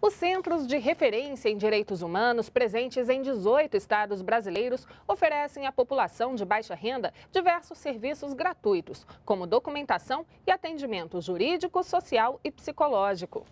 Os centros de referência em direitos humanos, presentes em 18 estados brasileiros, oferecem à população de baixa renda diversos serviços gratuitos, como documentação e atendimento jurídico, social e psicológico.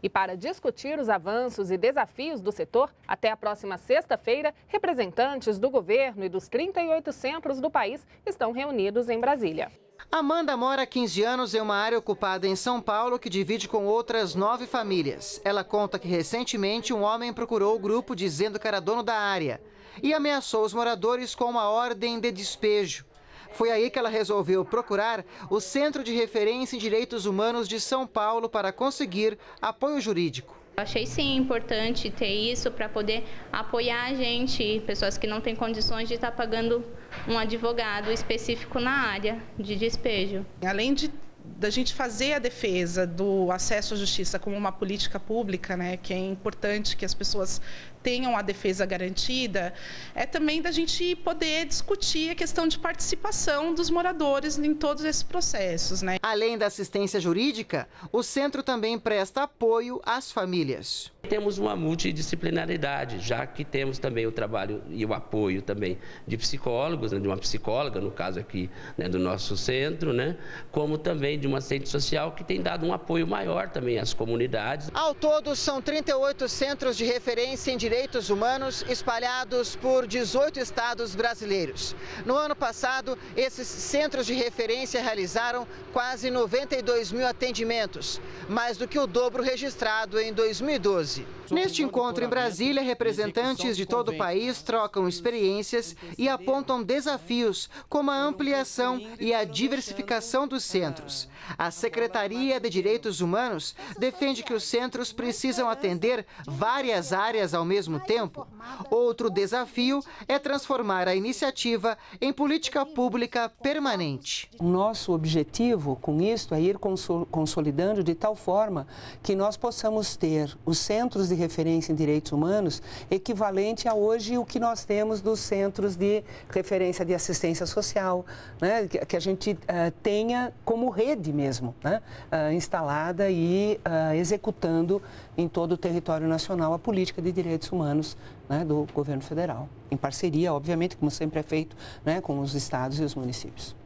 E para discutir os avanços e desafios do setor, até a próxima sexta-feira, representantes do governo e dos 38 centros do país estão reunidos em Brasília. Amanda mora há 15 anos em uma área ocupada em São Paulo que divide com outras nove famílias. Ela conta que recentemente um homem procurou o grupo dizendo que era dono da área e ameaçou os moradores com uma ordem de despejo. Foi aí que ela resolveu procurar o Centro de Referência em Direitos Humanos de São Paulo para conseguir apoio jurídico. Achei sim importante ter isso para poder apoiar a gente, pessoas que não têm condições de estar pagando um advogado específico na área de despejo. Além de da gente fazer a defesa do acesso à justiça como uma política pública, né, que é importante que as pessoas tenham a defesa garantida, é também da gente poder discutir a questão de participação dos moradores em todos esses processos. Né? Além da assistência jurídica, o centro também presta apoio às famílias. Temos uma multidisciplinaridade, já que temos também o trabalho e o apoio também de psicólogos, né, de uma psicóloga, no caso aqui né, do nosso centro, né, como também de uma assistente social que tem dado um apoio maior também às comunidades. Ao todo, são 38 centros de referência em direitos humanos espalhados por 18 estados brasileiros. No ano passado, esses centros de referência realizaram quase 92 mil atendimentos, mais do que o dobro registrado em 2012. Neste encontro em Brasília, representantes de todo o país trocam experiências e apontam desafios, como a ampliação e a diversificação dos centros. A Secretaria de Direitos Humanos defende que os centros precisam atender várias áreas ao mesmo tempo. Outro desafio é transformar a iniciativa em política pública permanente. Nosso objetivo com isto é ir consolidando de tal forma que nós possamos ter os centros de referência em direitos humanos equivalente a hoje o que nós temos dos centros de referência de assistência social, né? que a gente uh, tenha como rede mesmo, né? uh, instalada e uh, executando em todo o território nacional a política de direitos humanos né, do governo federal, em parceria, obviamente, como sempre é feito, né, com os estados e os municípios.